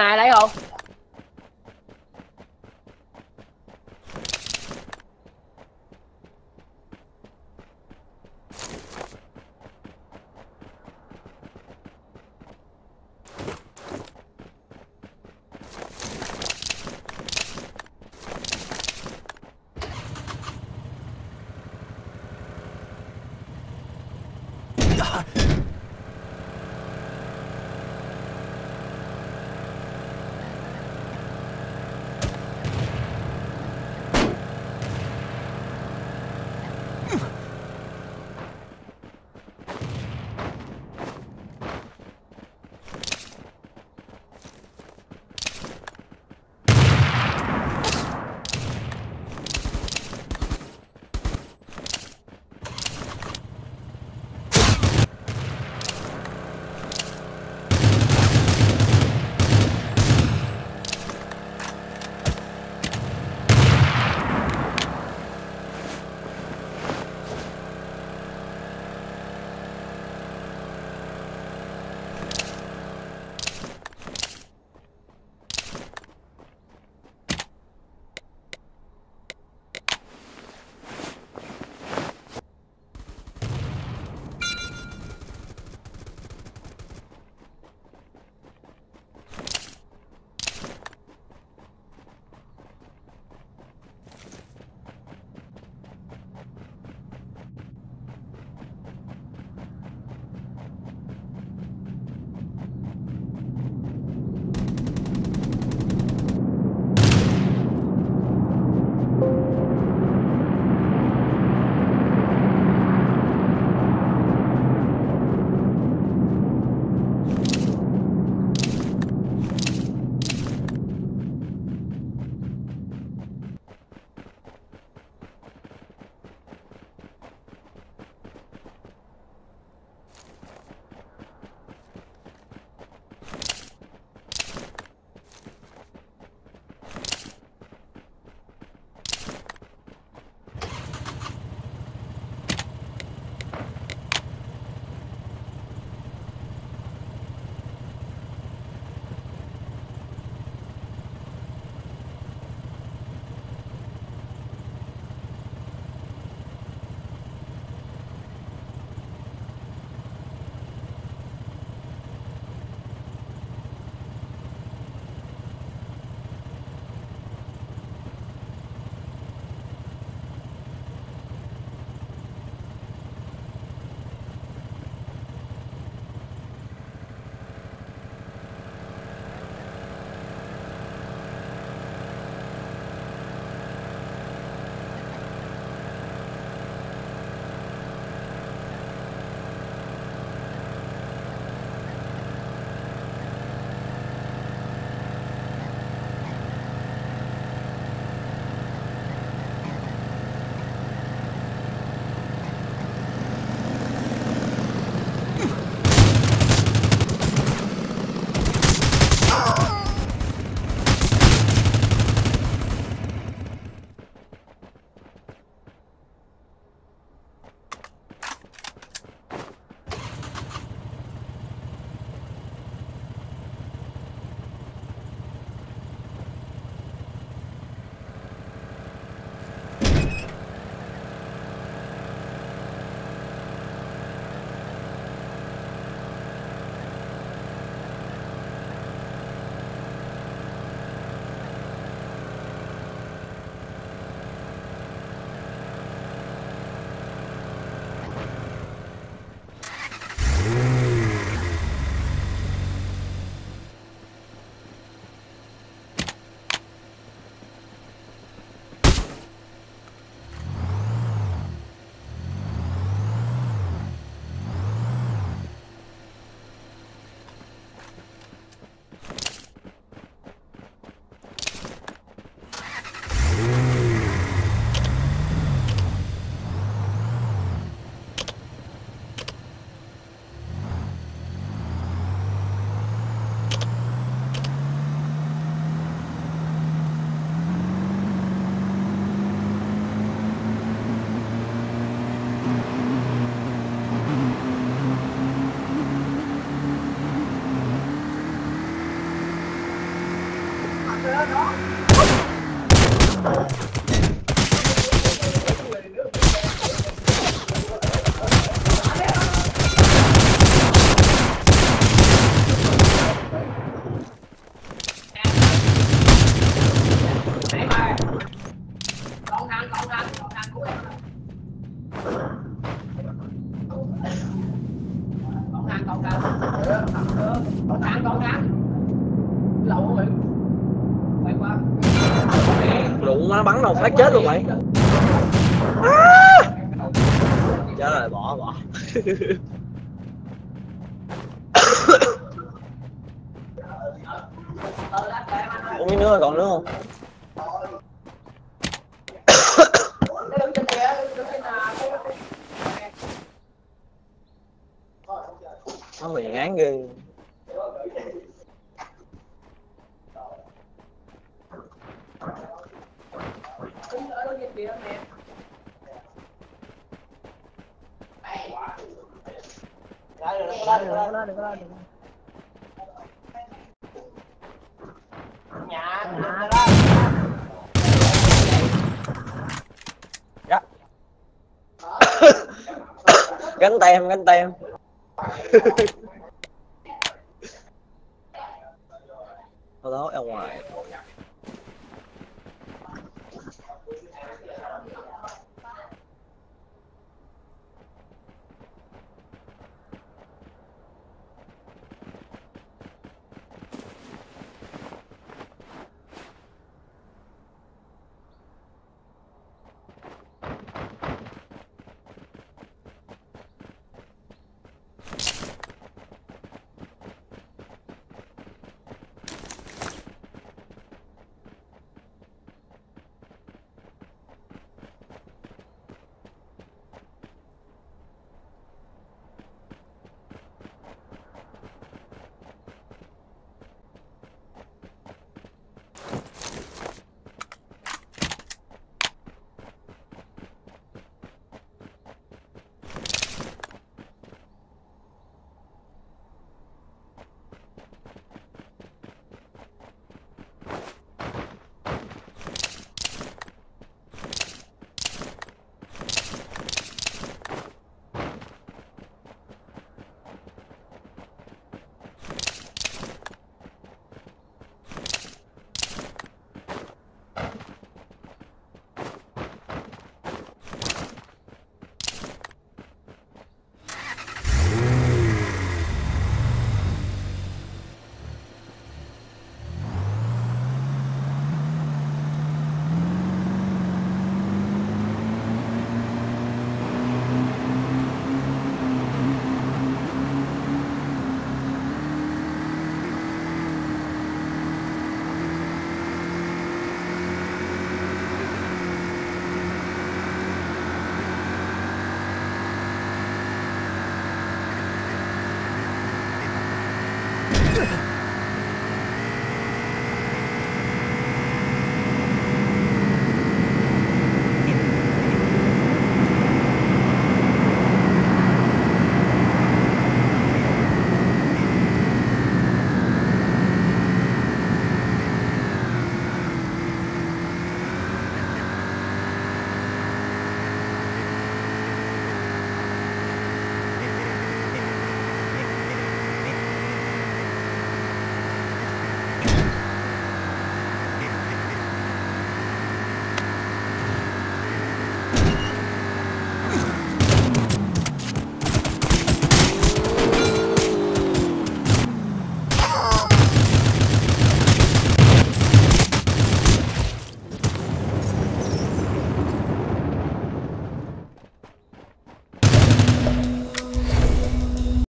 ai lấy không còn uống miếng nước rồi còn nước không? Đứng trên đứng trên nó bị ngán ghê. Đứng đừng có trên đừng có dạ gánh tem gánh tem sau đó ra ngoài